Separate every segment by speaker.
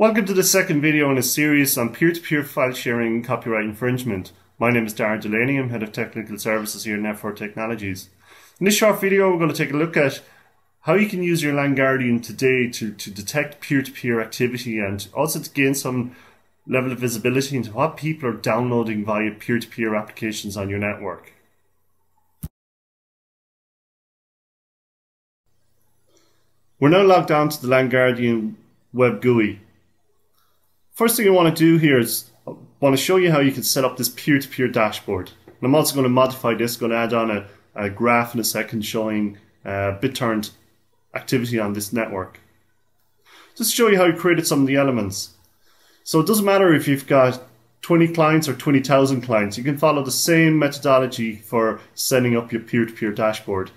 Speaker 1: Welcome to the second video in a series on peer-to-peer file sharing and copyright infringement. My name is Darren Delaney, I'm Head of Technical Services here at NetFort Technologies. In this short video we're going to take a look at how you can use your LAN-Guardian today to, to detect peer-to-peer activity and also to gain some level of visibility into what people are downloading via peer-to-peer applications on your network. We're now logged on to the LAN-Guardian web GUI First thing I want to do here is I want to show you how you can set up this peer-to-peer dashboard. And I'm also going to modify this, going to add on a, a graph in a second showing uh, BitTorrent activity on this network. Just to show you how you created some of the elements. So it doesn't matter if you've got 20 clients or 20,000 clients, you can follow the same methodology for setting up your peer-to-peer dashboard.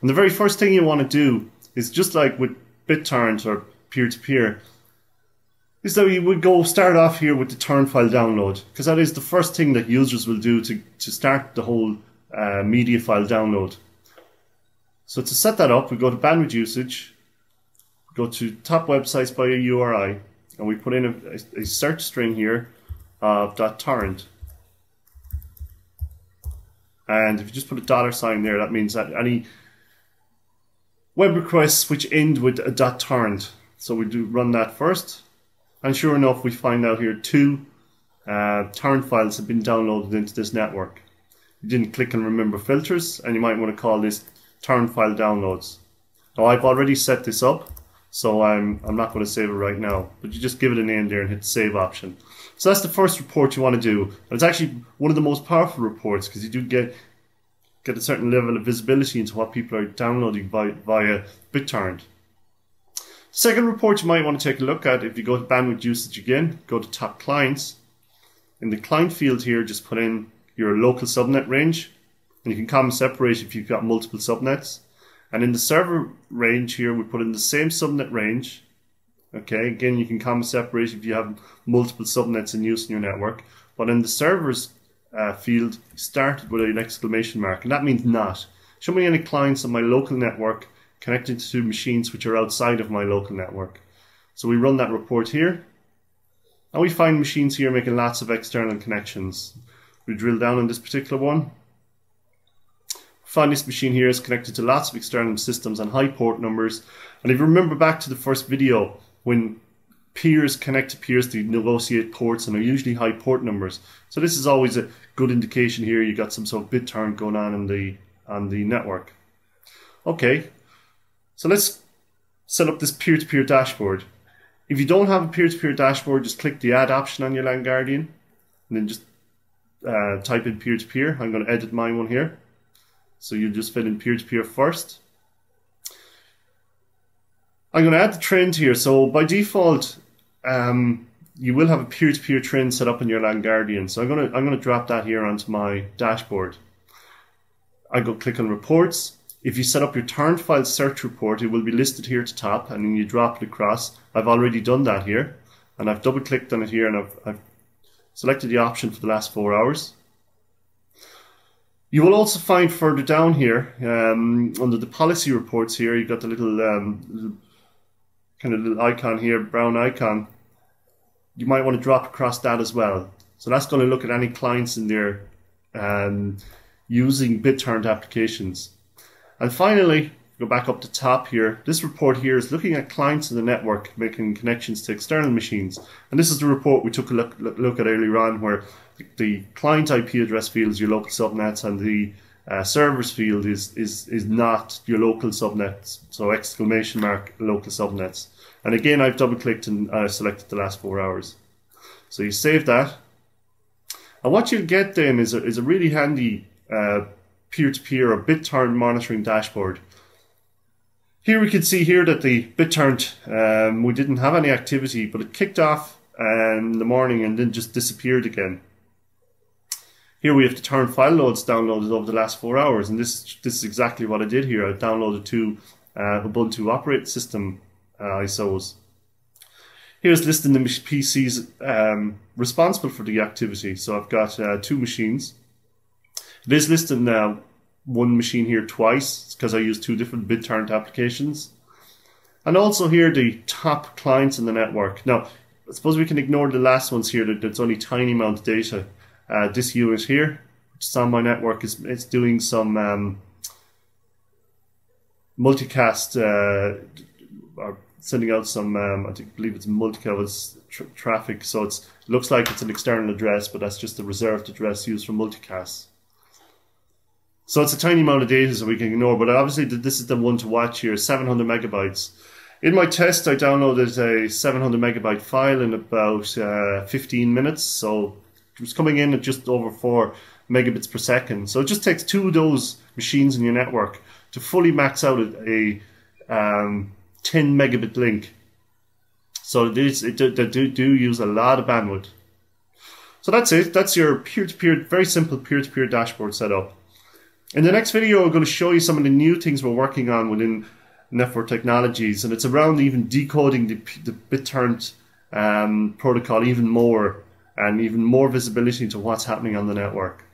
Speaker 1: And the very first thing you want to do is just like with BitTorrent or peer-to-peer, is that we would go start off here with the torrent file download because that is the first thing that users will do to, to start the whole uh, media file download. So to set that up, we go to bandwidth usage, go to top websites by a URI, and we put in a, a search string here of .torrent. And if you just put a dollar sign there, that means that any web requests which end with a .torrent. So we do run that first. And sure enough, we find out here two uh, torrent files have been downloaded into this network. You didn't click and remember filters, and you might want to call this torrent file downloads. Now I've already set this up, so I'm, I'm not going to save it right now, but you just give it a name there and hit the save option. So that's the first report you want to do. And it's actually one of the most powerful reports because you do get get a certain level of visibility into what people are downloading via, via BitTorrent. Second report you might want to take a look at if you go to bandwidth usage again, go to top clients. In the client field here, just put in your local subnet range and you can comma separate if you've got multiple subnets. And in the server range here, we put in the same subnet range. Okay, again, you can comma separate if you have multiple subnets in use in your network. But in the servers uh, field, started with an exclamation mark, and that means not. Show me any clients on my local network connected to machines which are outside of my local network. So we run that report here, and we find machines here making lots of external connections. We drill down on this particular one. Find this machine here is connected to lots of external systems and high port numbers. And if you remember back to the first video, when peers connect to peers to negotiate ports and are usually high port numbers. So this is always a good indication here you got some sort of bit BitTorrent going on in the on the network. Okay, so let's set up this peer-to-peer dashboard. If you don't have a peer-to-peer dashboard, just click the add option on your LAN-Guardian and then just uh, type in peer-to-peer. I'm going to edit my one here. So you just fill in peer-to-peer first. I'm going to add the trend here. So by default, um, you will have a peer-to-peer trend set up in your LAN-Guardian. So I'm going to I'm going to drop that here onto my dashboard. I go click on reports if you set up your torrent file search report, it will be listed here at the top and then you drop it across. I've already done that here and I've double clicked on it here and I've, I've selected the option for the last four hours. You will also find further down here, um, under the policy reports here, you've got the little, um, little kind of little icon here, brown icon. You might want to drop across that as well. So that's going to look at any clients in there um, using BitTorrent applications. And finally, go back up to top here. This report here is looking at clients in the network making connections to external machines. And this is the report we took a look, look at earlier on where the client IP address field is your local subnets and the uh, servers field is, is, is not your local subnets. So exclamation mark local subnets. And again, I've double clicked and uh, selected the last four hours. So you save that. And what you'll get then is a, is a really handy uh, peer-to-peer or BitTorrent monitoring dashboard. Here we can see here that the BitTorrent, um, we didn't have any activity, but it kicked off um, in the morning and then just disappeared again. Here we have the torrent file loads downloaded over the last four hours, and this, this is exactly what I did here. I downloaded two uh, Ubuntu operating system uh, ISOs. Here's listing the PCs um, responsible for the activity. So I've got uh, two machines. It is listed now one machine here twice because I use two different BitTorrent applications. And also here the top clients in the network. Now, I suppose we can ignore the last ones here. That there's only tiny amount of data. Uh, this unit here, which is on my network, is it's doing some um, multicast uh, or sending out some. Um, I think, believe it's multicast tra- traffic. So it looks like it's an external address, but that's just a reserved address used for multicast. So it's a tiny amount of data, so we can ignore. But obviously, this is the one to watch here: 700 megabytes. In my test, I downloaded a 700 megabyte file in about uh, 15 minutes. So it was coming in at just over four megabits per second. So it just takes two of those machines in your network to fully max out a um, 10 megabit link. So it is, it, they do, do use a lot of bandwidth. So that's it. That's your peer-to-peer, very simple peer-to-peer dashboard setup. In the next video, I'm going to show you some of the new things we're working on within NetFort Technologies, and it's around even decoding the, the BitTorrent um, protocol even more and even more visibility to what's happening on the network.